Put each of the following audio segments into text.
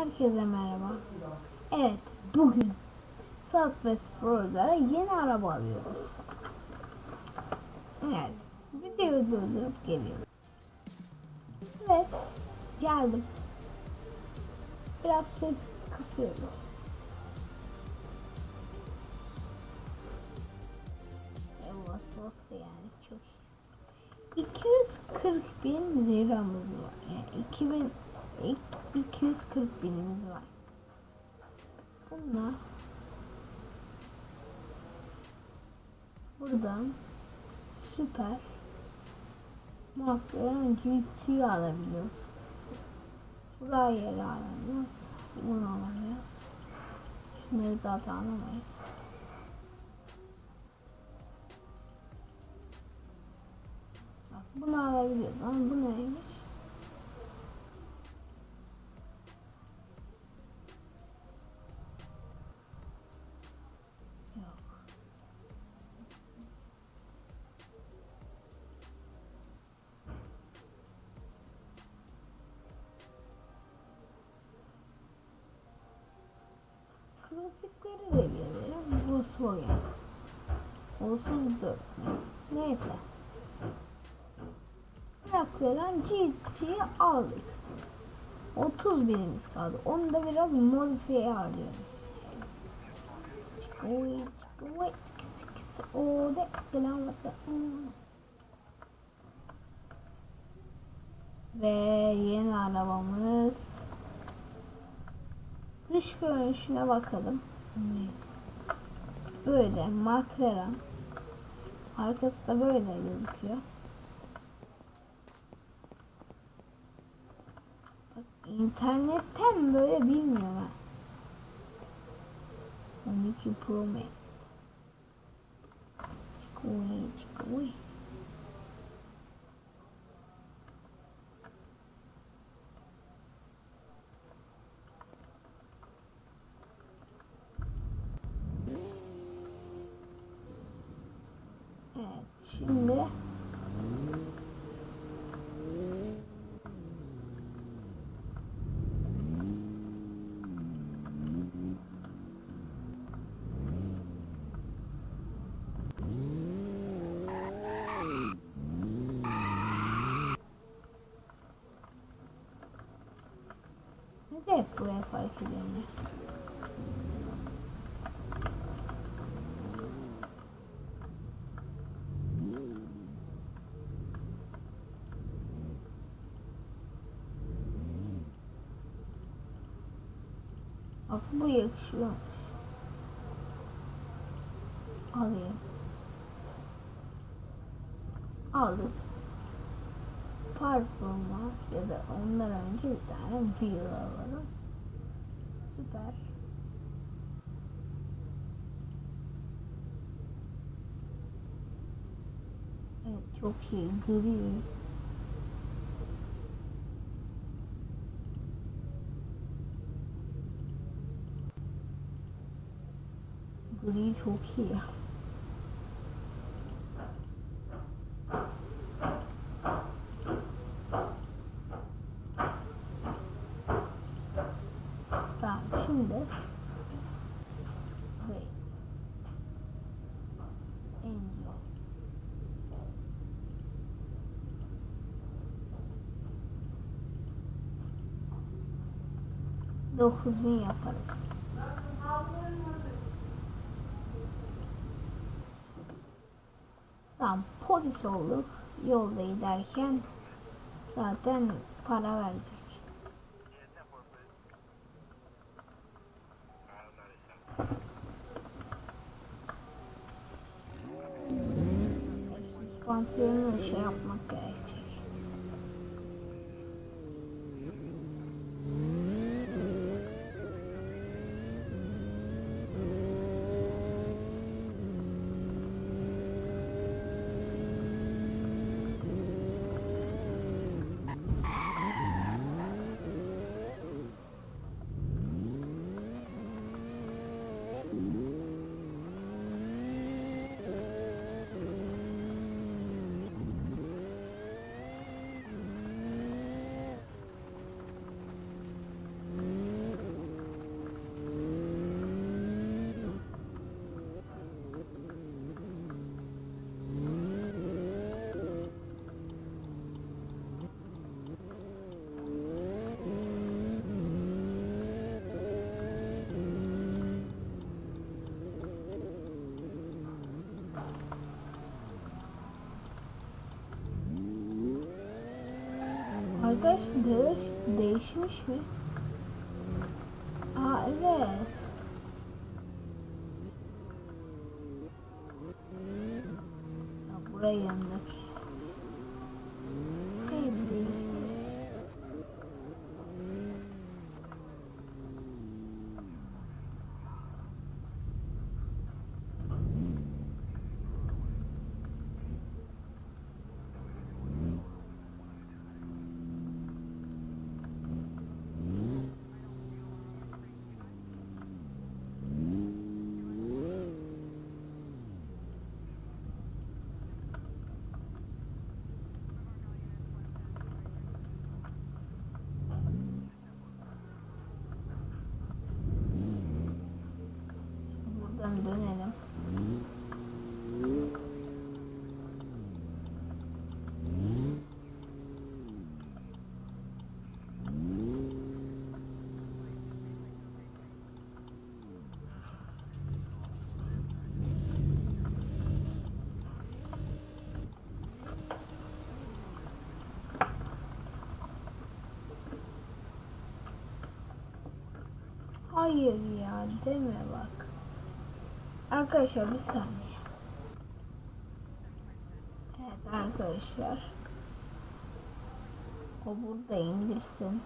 Herkese merhaba. Evet, bugün Southwest Forza'ya yeni araba alıyoruz. Evet, videoyu durdurup geliyorum. Evet, geldim. Biraz ses kısıyoruz. Nasıl yani çok iyi. 240 bin liramız var. Yani 2000 240 binimiz var. Bunlar buradan süper McLaren GT alabiliyoruz. Buraya alamıyoruz. Bunu alamıyoruz. Şunları zaten alamayız. Bak bunu alabiliyoruz ama bu neymiş? Klasikleri de gelelim. Volkswagen. 34. Neyse. McLaren GT'yi aldık. 30 binimiz kaldı. Onu da biraz modifiye wait, o da kılamakta. Ve yeni arabamız. Dış görünüşüne bakalım. Böyle McLaren. Arkası da böyle gözüküyor. Bak, internetten böyle bilmiyorum ha. 12 Pro Max. Çıkıyor, çıkıyor. Né? Chimé. Não é porque eu é, faço isso, né? Bak bu yakışıyor. Alayım. Aldık. Performans ya da ondan önce bir tane wheel alalım. Süper. Evet çok iyi. Gri. Gri çok iyi. Tamam şimdi Wait. Engine. Dokuz bin yaparız. Tamam polis olduk. Yolda giderken zaten para verecek. Süspansiyonu şey yapmak gerekecek. Arkadaşlar değiş, değişmiş mi? Aa evet. Ha, buraya yanındaki. Hayır ya deme bak. Arkadaşlar bir saniye. Evet arkadaşlar. O burada indirsin.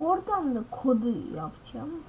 Oradan da kodu yapacağım.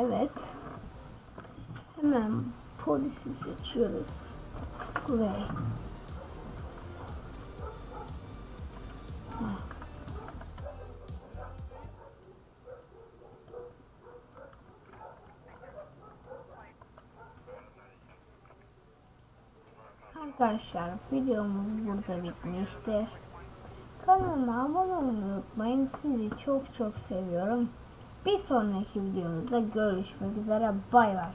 Evet. Hemen polisi seçiyoruz. Gray. Arkadaşlar videomuz burada bitmiştir. Kanalıma abone olmayı unutmayın. Sizi çok çok seviyorum. Bir sonraki videomuzda görüşmek üzere. Bay bay.